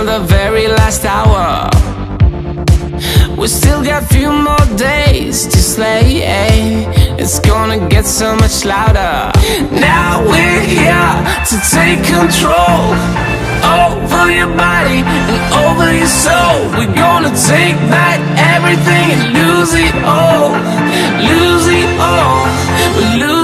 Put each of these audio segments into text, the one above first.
Until the very last hour. We still got few more days to slay. Eh? It's gonna get so much louder. Now we're here to take control over your body and over your soul. We're gonna take back everything and lose it all. Lose it all. We lose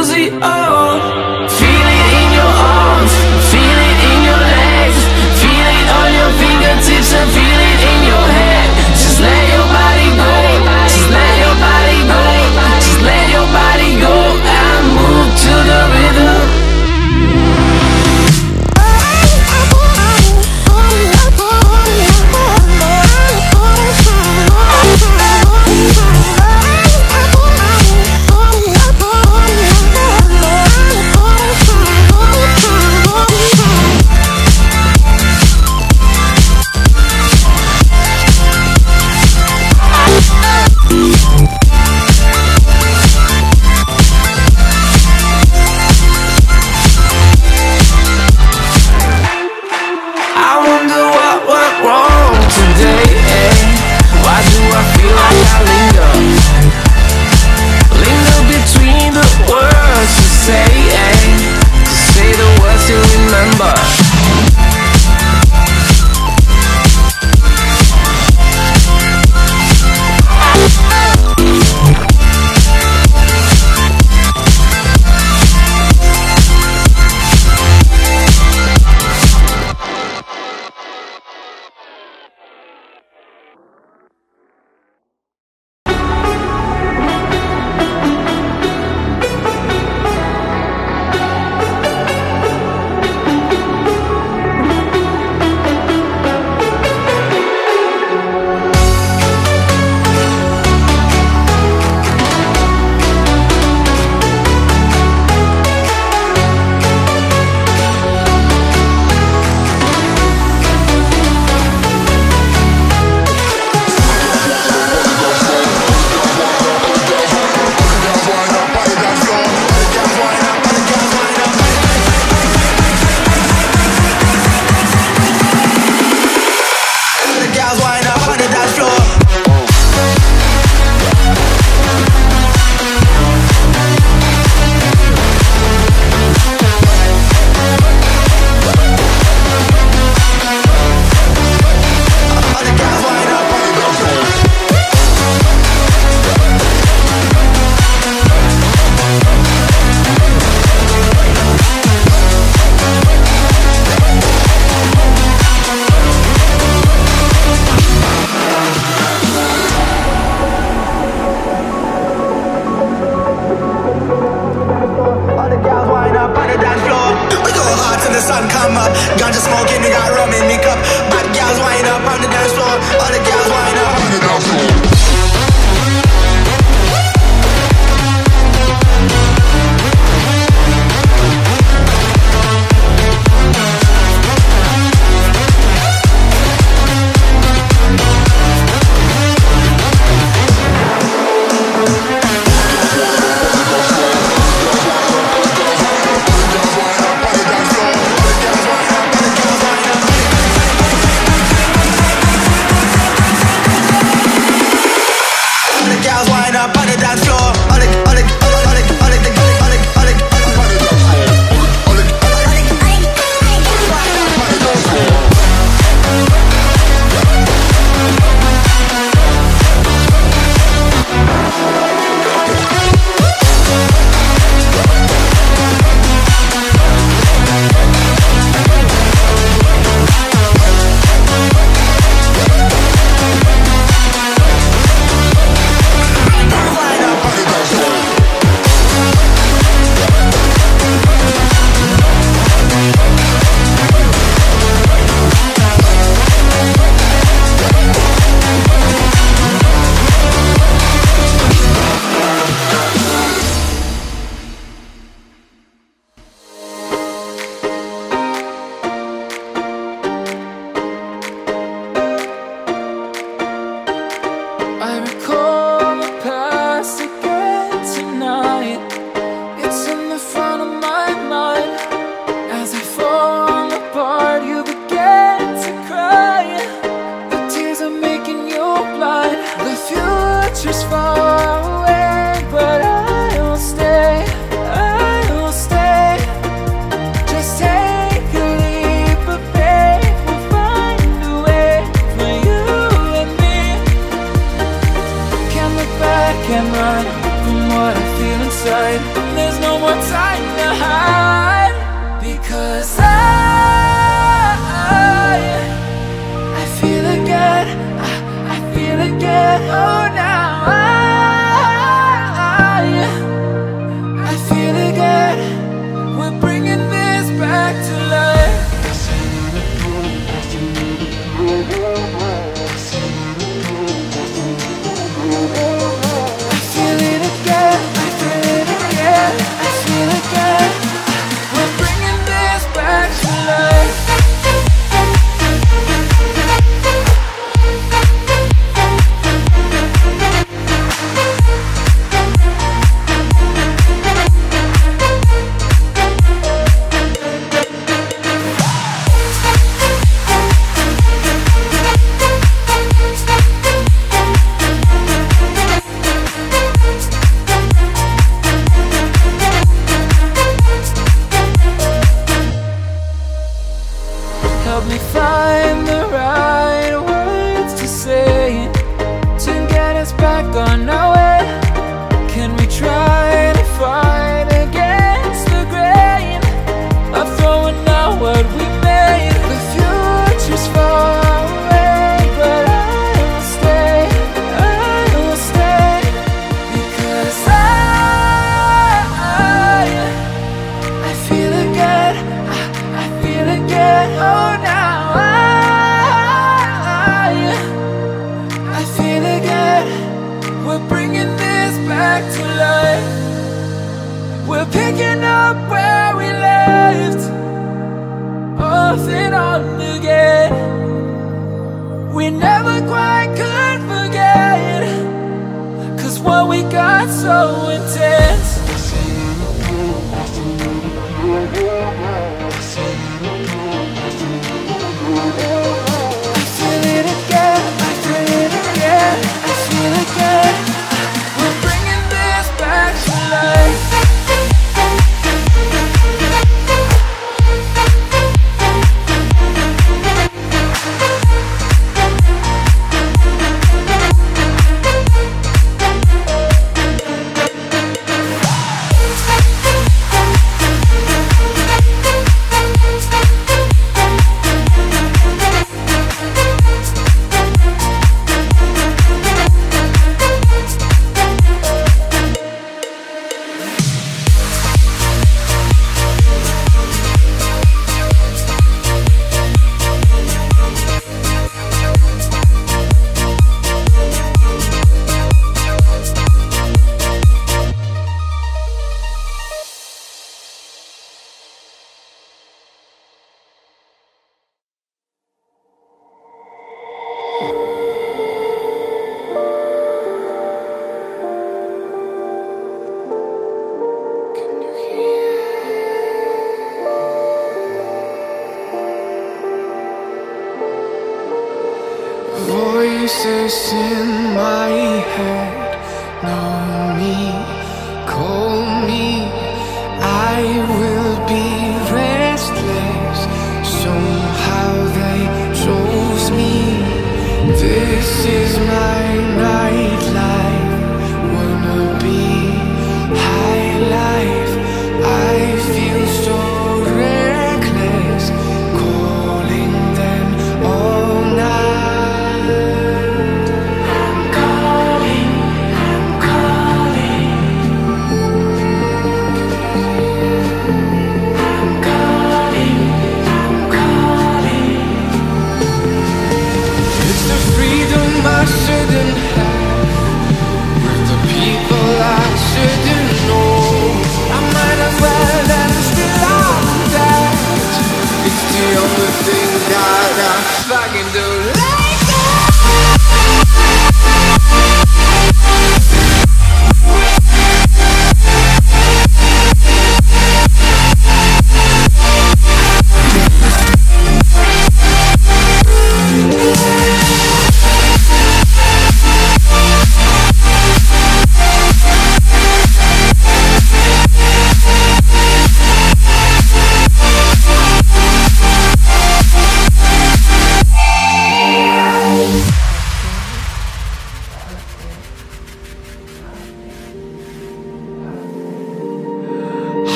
so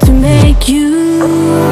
To make you